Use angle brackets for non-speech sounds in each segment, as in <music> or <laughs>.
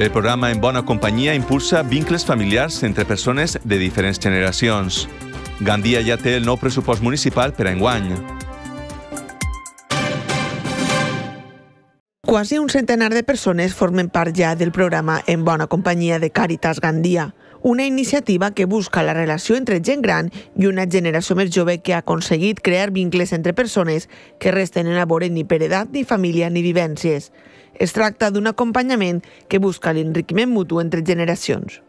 El programa En Bona Companyia impulsa vincles familiars entre persones de diferents generacions. Gandia ja té el nou pressupost municipal per a enguany. Quasi un centenar de persones formen part ja del programa En Bona Companyia de Càritas Gandia, una iniciativa que busca la relació entre gent gran i una generació més jove que ha aconseguit crear vincles entre persones que resten en abore ni per edat, ni família, ni vivències. Es tracta d'un acompanyament que busca l'enriquiment mutu entre generacions.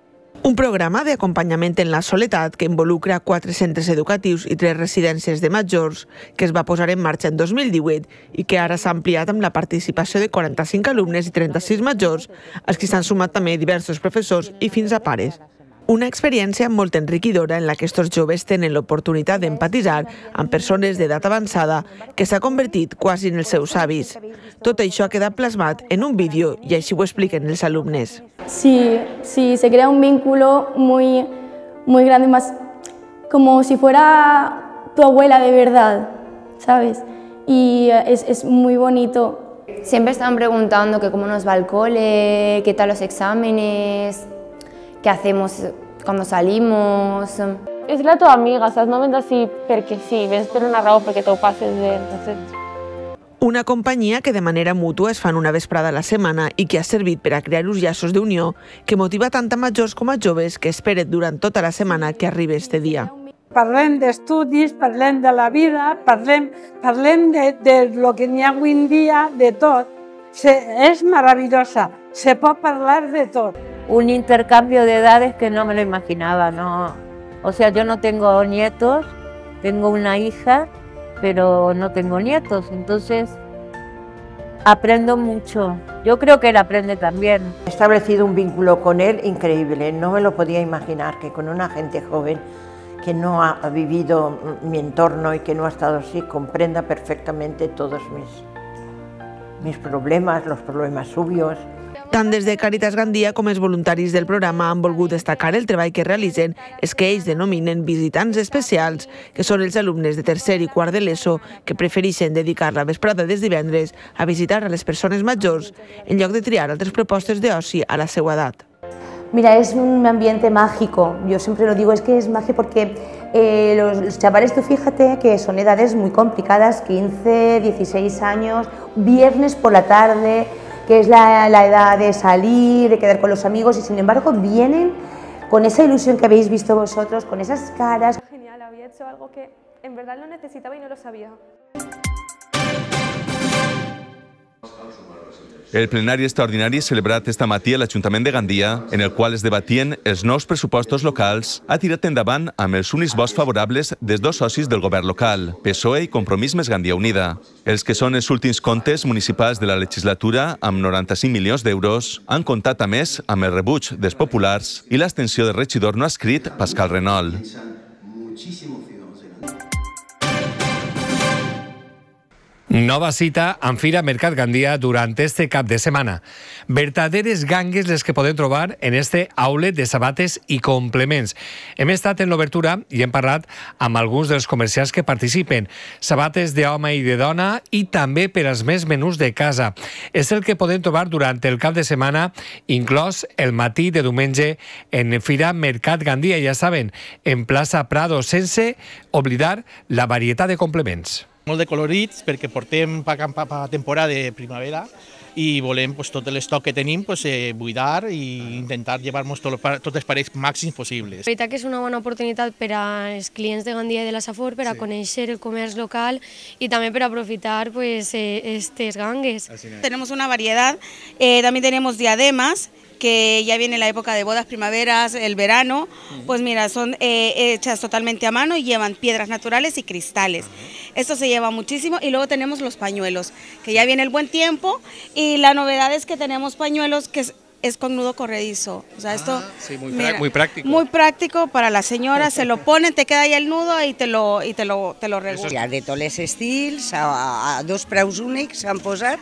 Un programa d'acompanyament en la soledat que involucra quatre centres educatius i tres residències de majors que es va posar en marxa en 2018 i que ara s'ha ampliat amb la participació de 45 alumnes i 36 majors, als qui s'han sumat també diversos professors i fins a pares. Una experiència molt enriquidora en la que estos joves tenen l'oportunitat d'empatitzar amb persones d'edat avançada que s'ha convertit quasi en els seus avis. Tot això ha quedat plasmat en un vídeo i així ho expliquen els alumnes. Sí, sí, se crea un vínculo muy, muy grande, más como si fuera tu abuela de verdad, ¿sabes? Y es, es muy bonito. Siempre están preguntando que cómo nos va el cole, qué tal los exámenes, qué hacemos cuando salimos. És la teva amiga, saps? No vens així perquè sí, vens per una raó, perquè t'ho passes bé. Entonces... Una companyia que de manera mútua es fan una vesprada a la setmana i que ha servit per a crear uns llaços d'unió que motiva tant a majors com a joves que esperen durant tota la setmana que arribi este dia. Parlem d'estudis, parlem de la vida, parlem, parlem de, de lo que n'hi ha avui en dia, de tot. Se, és meravellosa, se pot parlar de tot. Un intercambio de edades que no me lo imaginaba, no. O sea, yo no tengo nietos, tengo una hija, pero no tengo nietos, entonces aprendo mucho. Yo creo que él aprende también. He establecido un vínculo con él increíble, no me lo podía imaginar que con una gente joven que no ha vivido mi entorno y que no ha estado así, comprenda perfectamente todos mis, mis problemas, los problemas subios. Tant des de Càritas Gandia com els voluntaris del programa han volgut destacar el treball que realitzen els que ells denominen visitants especials, que són els alumnes de tercer i quart de l'ESO que prefereixen dedicar la vesprada des divendres a visitar a les persones majors en lloc de triar altres propostes d'oci a la seva edat. Mira, es un ambiente mágico. Yo siempre lo digo, es que es mágico porque eh, los, los, chavales, tú fíjate que son edades muy complicadas, 15, 16 años, viernes por la tarde, que es la, la, edad de salir, de quedar con los amigos y sin embargo vienen con esa ilusión que habéis visto vosotros, con esas caras. Genial, había hecho algo que en verdad lo necesitaba y no lo sabía. El plenari extraordinari celebrat esta matí a l'Ajuntament de Gandia, en el qual es debatien els nous pressupostos locals, ha tirat endavant amb els únics vots favorables des dos socis del govern local, PSOE i Compromís Més Gandia Unida. Els que són els últims comptes municipals de la legislatura, amb 95 milions d'euros, han comptat a més amb el rebuig dels populars i l'extensió de regidor no escrit Pascal Renol. Nova cita amb Fira Mercat Gandia durant este cap de setmana. Verdaderes gangues les que podem trobar en este outlet de sabates i complements. Hem estat en l'obertura i hem parlat amb alguns dels comerciants que participen. Sabates d'home i de dona i també per als més menús de casa. És el que podem trobar durant el cap de setmana, inclòs el matí de diumenge en Fira Mercat Gandia, ja saben, en plaça Prado, sense oblidar la varietat de complements molt de colorits perquè portem per pa, pa temporada de primavera i volem pues, tot l'estoc que tenim pues, eh, buidar i intentar llevar-nos tot, tots els parells màxims possibles. La veritat que és una bona oportunitat per als clients de Gandia i de la Safor per a sí. conèixer el comerç local i també per aprofitar pues, eh, estes gangues. Tenemos una variedad, eh, también tenemos diademas, que ya viene la época de bodas, primaveras, el verano, pues mira, son eh, hechas totalmente a mano y llevan piedras naturales y cristales. Esto se lleva muchísimo y luego tenemos los pañuelos, que ya viene el buen tiempo y la novedad es que tenemos pañuelos que es, es con nudo corredizo. O sea, esto sí, muy, mira, muy, práctico. Muy práctico para la señora, se lo <laughs> ponen, te queda ahí el nudo y te lo, y te lo, te lo ha de tots els estils, a, a dos preus únics s'han posat,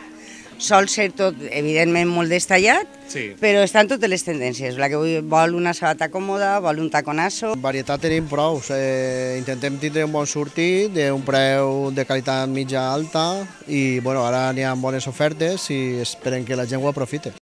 Sol ser tot, evidentment, molt destallat, sí. però estan totes les tendències. La que vol una sabata còmoda, vol un taconasso. Varietat tenim prou, eh, intentem tindre un bon sortit, d'un preu de qualitat mitja alta i bueno, ara n'hi ha bones ofertes i esperem que la gent ho aprofite.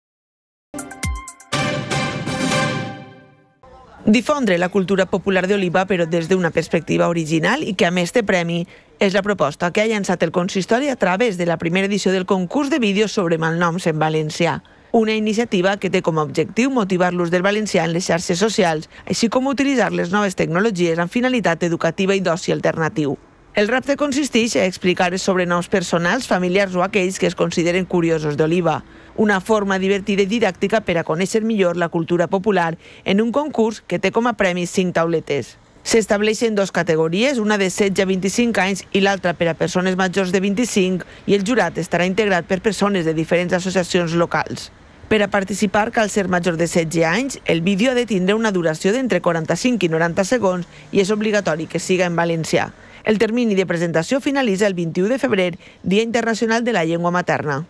Difondre la cultura popular d'Oliva, però des d'una perspectiva original i que a més té premi, és la proposta que ha llançat el consistori a través de la primera edició del concurs de vídeos sobre malnoms en valencià. Una iniciativa que té com a objectiu motivar l'ús del valencià en les xarxes socials, així com utilitzar les noves tecnologies amb finalitat educativa i d'oci alternatiu. El repte consisteix a explicar els sobrenoms personals, familiars o aquells que es consideren curiosos d'Oliva una forma divertida i didàctica per a conèixer millor la cultura popular en un concurs que té com a premi cinc tauletes. S'estableixen dues categories, una de 16 a 25 anys i l'altra per a persones majors de 25 i el jurat estarà integrat per persones de diferents associacions locals. Per a participar cal ser major de 16 anys, el vídeo ha de tindre una duració d'entre 45 i 90 segons i és obligatori que siga en valencià. El termini de presentació finalitza el 21 de febrer, Dia Internacional de la Llengua Materna.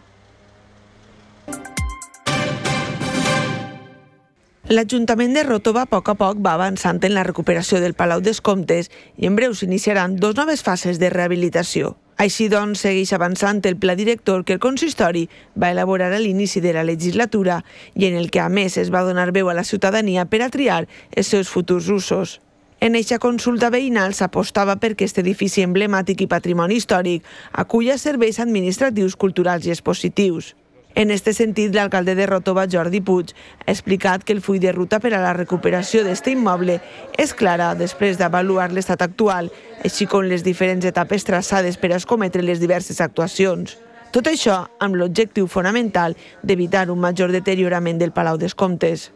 L'Ajuntament de Ròtova a poc a poc va avançant en la recuperació del Palau dels Comtes i en breu s'iniciaran dos noves fases de rehabilitació. Així doncs, segueix avançant el pla director que el consistori va elaborar a l'inici de la legislatura i en el que, a més, es va donar veu a la ciutadania per a triar els seus futurs usos. En eixa consulta veïnal s'apostava perquè aquest edifici emblemàtic i patrimoni històric aculla serveis administratius, culturals i expositius. En aquest sentit, l'alcalde de Rotova, Jordi Puig, ha explicat que el full de ruta per a la recuperació d'aquest immoble és clara després d'avaluar l'estat actual, així com les diferents etapes traçades per a escometre les diverses actuacions. Tot això amb l'objectiu fonamental d'evitar un major deteriorament del Palau dels Comtes.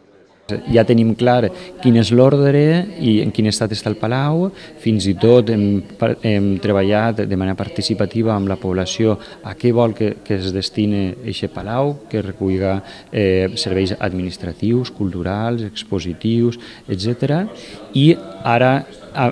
Ja tenim clar quin és l'ordre i en quin estat està el Palau, fins i tot hem, hem treballat de manera participativa amb la població a què vol que, que es destine aquest Palau, que reculliga eh, serveis administratius, culturals, expositius, etc. I ara,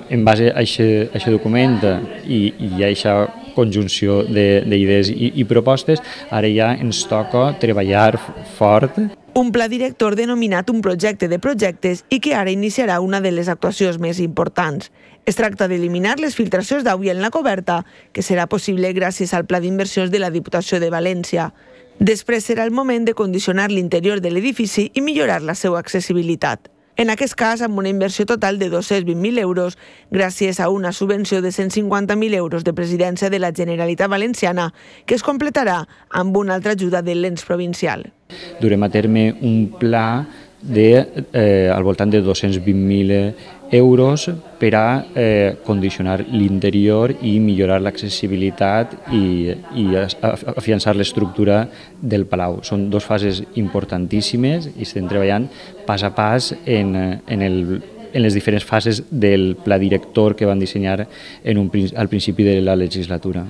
en base a aquest document i, i a aquesta conjunció d'idees i, i propostes, ara ja ens toca treballar fort un pla director denominat un projecte de projectes i que ara iniciarà una de les actuacions més importants. Es tracta d'eliminar les filtracions d'aigua en la coberta, que serà possible gràcies al Pla d'Inversions de la Diputació de València. Després serà el moment de condicionar l'interior de l'edifici i millorar la seva accessibilitat. En aquest cas, amb una inversió total de 220.000 euros, gràcies a una subvenció de 150.000 euros de presidència de la Generalitat Valenciana, que es completarà amb una altra ajuda de l'ens provincial. Durem a terme un pla de, eh, al voltant de 220.000 euros per a eh, condicionar l'interior i millorar l'accessibilitat i, i afiançar l'estructura del Palau. Són dues fases importantíssimes i estem treballant pas a pas en, en, el, en les diferents fases del pla director que van dissenyar en un, al principi de la legislatura.